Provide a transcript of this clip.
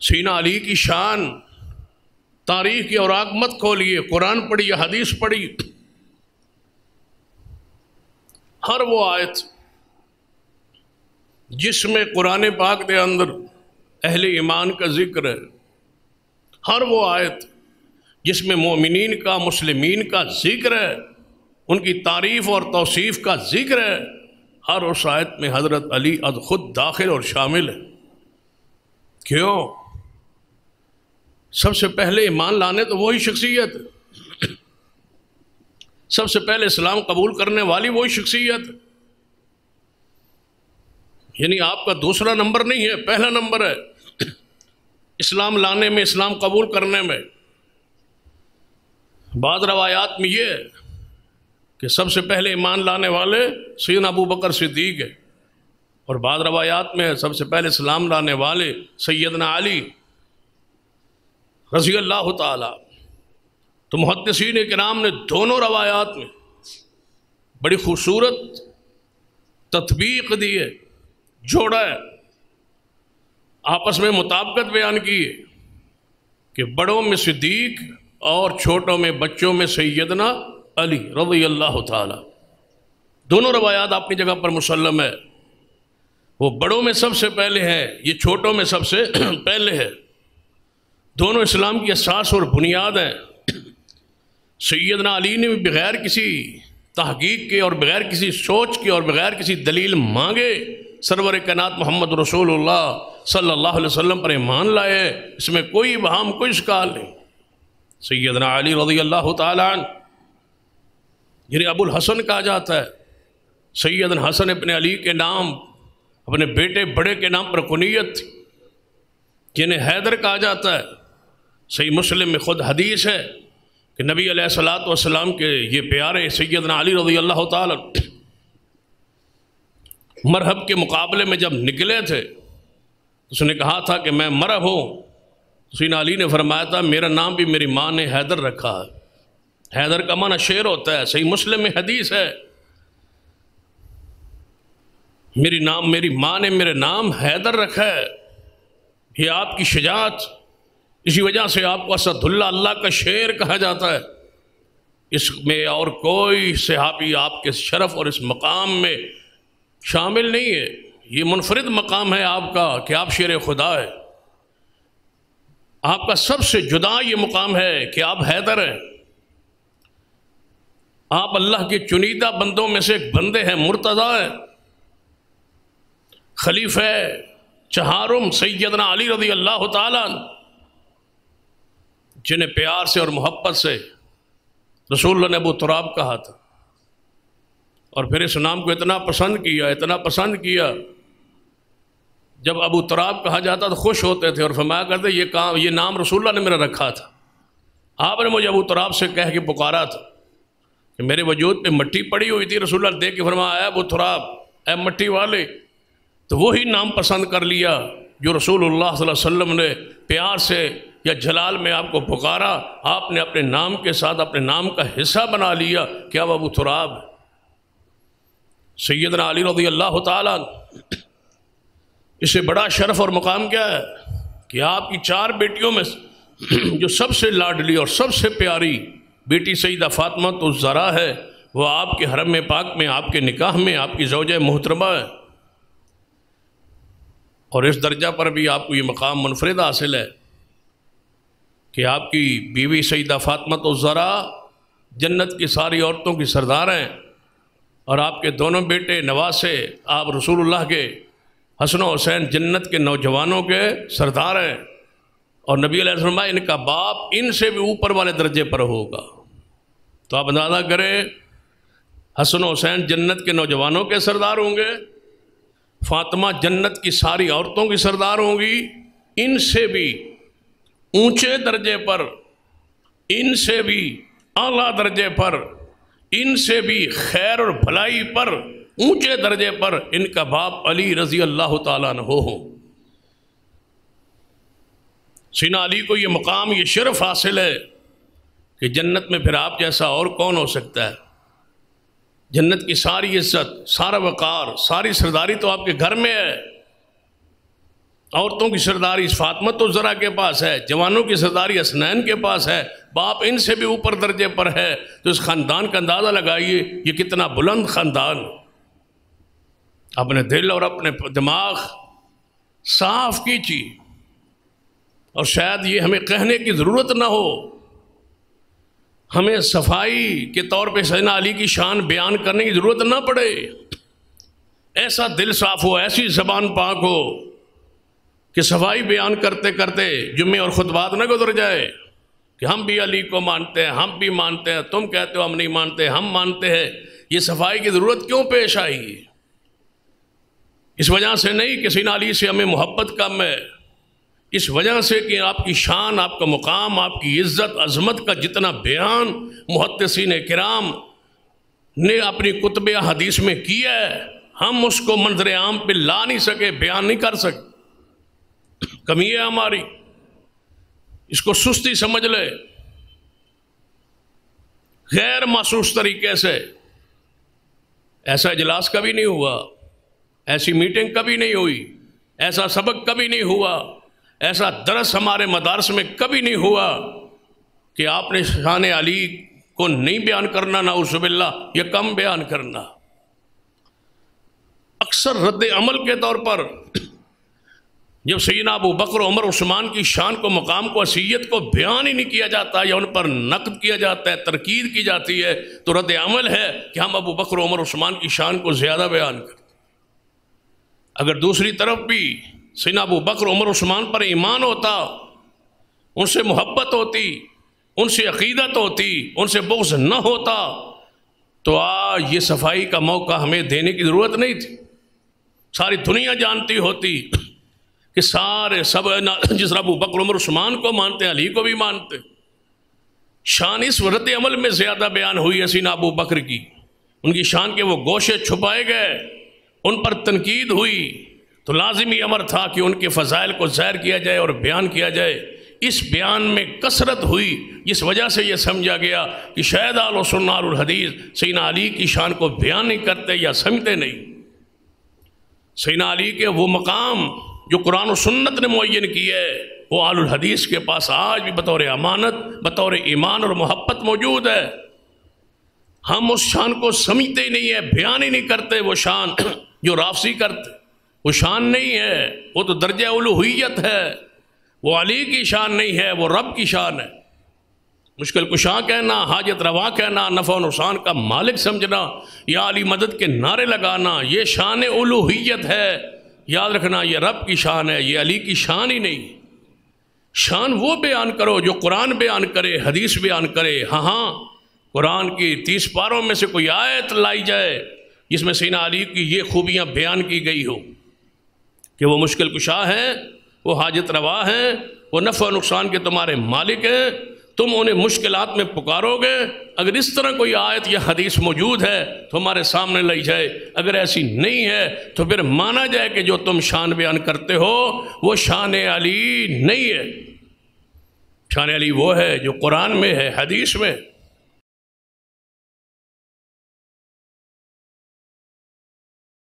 सीना अली की शान, तारीख की और आग मत खोलिए, कुरान पढ़िए, हदीस पढ़ी हर वो आयत जिसमें कुरान पाक के अंदर अहले ईमान का ज़िक्र है, हर वो आयत जिसमें मोमिन का, मुस्लिमीन का ज़िक्र है, उनकी तारीफ़ और तोसीफ़ का ज़िक्र है, हर उस आयत में हज़रत अली अद खुद दाखिल और शामिल है। क्यों? सबसे पहले ईमान लाने तो वही शख्सियत। सबसे पहले इस्लाम कबूल करने वाली वही शख्सियत। यानी आपका दूसरा नंबर नहीं है, पहला नंबर है। इस्लाम लाने में, इस्लाम कबूल करने में। बाद रवायात में ये कि सबसे पहले ईमान लाने वाले सैन अबू बकर सिद्दीक है। और बाद रवायात में सबसे पहले इस्लाम लाने वाले सैदना अली। रज़ी अल्लाह ताला। तो मुहदसिन कराम ने दोनों रवायात में बड़ी खूबसूरत तथबीक दी है, जोड़ा है। आपस में मुताबकत बयान की है कि बड़ों में सिद्दीक और छोटों में बच्चों में सैदना अली रज़ी अल्लाह ताला। दोनों रवायात अपनी जगह पर मुसलम है। वो बड़ों में सबसे पहले है, ये छोटों में सबसे पहले है। दोनों इस्लाम की असास और बुनियाद हैं। सैदना अली ने भी बगैर किसी तहकीक के और बगैर किसी सोच के और बगैर किसी दलील मांगे सरवर कनात मोहम्मद रसूल अलैहि वसल्लम पर ईमान लाए इसमें कोई वहाम, कोई शिकाल नहीं। सैदना अली रज़ी अल्लाह तन जिन्हें अबुल हसन कहा जाता है। सैदन हसन अपने अली के नाम, अपने बेटे बड़े के नाम पर कुनीत जिन्हें हैदर कहा जाता है। सही मुस्लिम में खुद हदीस है कि नबी सलात सलाम के ये प्यारे सैदना अली रज़ी अल्लाह त मरहब के मुकाबले में जब निकले थे तो उसने कहा था कि मैं मरह हूँ। सीन अली ने फरमाया था, मेरा नाम भी मेरी माँ ने हैदर रखा है। हैदर का माना शेर होता है, सही मुस्लिम में हदीस है। मेरी नाम मेरी माँ ने मेरे नाम हैदर रखा है। ये आपकी शजात इसी वजह से आपको असदुल्ला अल्लाह का शेर कहा जाता है। इसमें और कोई सहाबी आपके शरफ और इस मकाम में शामिल नहीं है। ये मुनफरद मकाम है आपका कि आप शेर खुदा है। आपका सबसे जुदा ये मुकाम है कि आप हैदर हैं। आप अल्लाह के चुनीदा बंदों में से एक बंदे हैं मुर्तदा है। खलीफ है चहारुम सैदना अली रदी अल्लाह त जिन्हें प्यार से और मोहब्बत से रसूल ने अबू तुराब कहा था। और फिर इस नाम को इतना पसंद किया, इतना पसंद किया, जब अबू तराब कहा जाता तो खुश होते थे और फरमाया करते, ये काम, ये नाम रसूल्ला ने मेरा रखा था। आपने मुझे अबू तुराब से कह के पुकारा था कि मेरे वजूद पे मट्टी पड़ी हुई थी रसूल्ला देख के फरमाया अबू तराब, ए मट्टी वाले तो वही नाम पसंद कर लिया जो रसूल वसल्लम ने प्यार से या जलाल में आपको पुकारा, आपने अपने नाम के साथ अपने नाम का हिस्सा बना लिया, क्या अबू तुराब सैदना अली रज़ी अल्लाह इससे बड़ा शरफ और मुकाम क्या है? कि आपकी चार बेटियों में जो सबसे लाडली और सबसे प्यारी बेटी सईदा फातमा तो ज़रा है वह आपके हरम में, पाक में, आपके निकाह में, आपकी जवज मोहतरमा है। और इस दर्जा पर भी आपको ये मकाम मुनफरद हासिल है। कि आपकी बीवी सईदा फातमा तो ज़रा जन्नत की सारी औरतों की सरदार हैं और आपके दोनों बेटे नवासे, आप रसूलुल्लाह के, हसन हुसैन जन्नत के नौजवानों के सरदार हैं। और नबी फरमा इनका बाप इनसे भी ऊपर वाले दर्जे पर होगा। तो आप अंदाज़ा करें, हसन हुसैन जन्नत के नौजवानों के सरदार होंगे, फातिमा जन्नत की सारी औरतों की सरदार होंगी, इनसे भी ऊँचे दर्जे पर, इनसे भी आला दर्जे पर, इनसे भी खैर और भलाई पर, ऊँचे दर्जे पर इनका बाप अली रज़ी अल्लाह तन हो। सीना अली को ये मकाम, ये शर्फ हासिल है कि जन्नत में फिर आप जैसा और कौन हो सकता है? जन्नत की सारी इज़्ज़त, सारा वक़ार, सारी सरदारी तो आपके घर में है। औरतों की सरदारी फातमत तो ज़रा के पास है, जवानों की सरदारी हसनैन के पास है, बाप इनसे भी ऊपर दर्जे पर है। तो इस ख़ानदान का अंदाज़ा लगाइए, ये कितना बुलंद ख़ानदान। अपने दिल और अपने दिमाग साफ़ कीजिए। और शायद ये हमें कहने की ज़रूरत ना हो। हमें सफ़ाई के तौर पे सैना अली की शान बयान करने की ज़रूरत ना पड़े। ऐसा दिल साफ़ हो, ऐसी ज़बान पाक हो कि सफ़ाई बयान करते करते जुम्मे और खुतबात ना गुजर जाए कि हम भी अली को मानते हैं, हम भी मानते हैं, तुम कहते हो हम नहीं मानते, हम मानते हैं। ये सफ़ाई की ज़रूरत क्यों पेश आई? इस वजह से नहीं किसी नाली से हमें मोहब्बत कम है। इस वजह से कि आपकी शान, आपका मुकाम, आपकी इज़्ज़त, अजमत का जितना बयान मुहदसिन कराम ने अपनी कुतब हदीस में किया है, हम उसको मंजर आम पर ला नहीं सके, बयान नहीं कर सके। कमी है हमारी। इसको सुस्ती समझ ले। गैर महसूस तरीके से। ऐसा इजलास कभी नहीं हुआ। ऐसी मीटिंग कभी नहीं हुई। ऐसा सबक कभी नहीं हुआ। ऐसा दरस हमारे मदारस में कभी नहीं हुआ कि आपने शान अली को नहीं बयान करना ना उसबिल्ला या कम बयान करना। अक्सर रद्द अमल के तौर पर जब सैना अबू बकर उमर उस्मान की शान को, मकाम को असीयत को बयान ही नहीं किया जाता, या उन पर नकद किया जाता है, तरकीद की जाती है तो रद्द अमल है कि हम अबू बकर उमर उस्मान की शान को ज़्यादा बयान करते अगर दूसरी तरफ़ भी सैना अबू बकर उमर उस्मान पर ईमान होता, उनसे मोहब्बत होती, उनसे अकीदत होती, उनसे बोझ न होता तो आज ये सफ़ाई का मौका हमें देने की ज़रूरत नहीं थी। सारी दुनिया जानती होती कि सारे सब जिस रबू बकर उमर उस्मान को मानते हैं, अली को भी मानते शान इस रद्द अमल में ज़्यादा बयान हुई है सीना अबू बकर की। उनकी शान के वो गोशे छुपाए गए, उन पर तनकीद हुई। तो लाजिमी अमर था कि उनके फ़जाइल को ज़ाहिर किया जाए और बयान किया जाए। इस बयान में कसरत हुई, जिस वजह से यह समझा गया कि शायद आल सुन्नार हदीस सैना अली की शान को बयान नहीं करते या समझते नहीं। सैना अली के वो मकाम जो कुरान सुन्नत ने मुन की है, वो आलुल हदीस के पास आज भी बतौर अमानत, बतौर ईमान और मोहब्बत मौजूद है। हम उस शान को समझते ही नहीं है, बयान ही नहीं करते वो शान, जो राफसी करते। वो शान नहीं है, वो तो दर्ज उलूहियत है। वो अली की शान नहीं है, वो रब की शान है। मुश्किल कुशा कहना, हाजत रवा कहना, नफ़ा नुकसान का मालिक समझना, या अली मदद के नारे लगाना, ये शान उलूहियत है। याद रखना, ये रब की शान है, ये अली की शान ही नहीं। शान वो बयान करो जो कुरान बयान करे, हदीस बयान करे। हाँ हाँ कुरान की तीस पारों में से कोई आयत लाई जाए, जिसमें सीना अली की ये खूबियाँ बयान की गई हो कि वो मुश्किल कुशा हैं, वो हाजत रवा हैं, वो नफ़ा नुकसान के तुम्हारे मालिक हैं तुम उन्हें मुश्किल में पुकारोगे। अगर इस तरह कोई आयत या हदीस मौजूद है तो हमारे सामने लाई जाए। अगर ऐसी नहीं है तो फिर माना जाए कि जो तुम शान बयान करते हो, वो शान अली नहीं है। शान अली वो है जो कुरान में है, हदीस में।